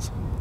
Thanks.